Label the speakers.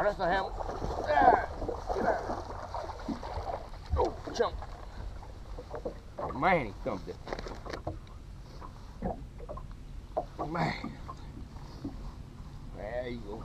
Speaker 1: on, that's not him. Ah, get out. Oh, chunk. Oh, man, he thumped it. Oh, man. There you go.